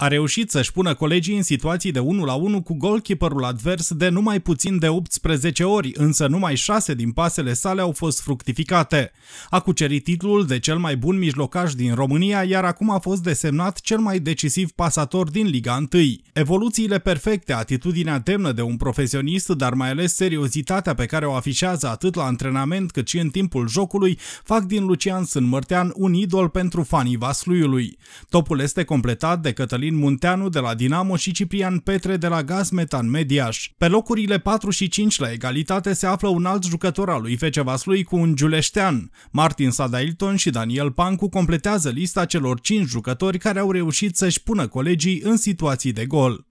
A reușit să-și pună colegii în situații de 1 la 1 cu golkeeperul advers de numai puțin de 18 ori, însă numai 6 din pasele sale au fost fructificate. A cucerit titlul de cel mai bun mijlocaș din România, iar acum a fost desemnat cel mai decisiv pasator din Liga 1. Evoluțiile perfecte, atitudinea demnă de un profesionist, dar mai ales seriozitatea pe care o afișează atât la antrenament cât și în timpul jocului, fac din Lucian Sânmărtean un idol pentru fanii Vasluiului. Topul este completat de Cătălin Munteanu de la Dinamo și Ciprian Petre de la Gaz Metan Mediaș. Pe locurile 4 și 5 la egalitate se află un alt jucător al lui Fece Vaslui cu un giuleștean. Martin Sadailton și Daniel Pancu completează lista celor 5 jucători care au reușit să-și pună colegii în situații de gol.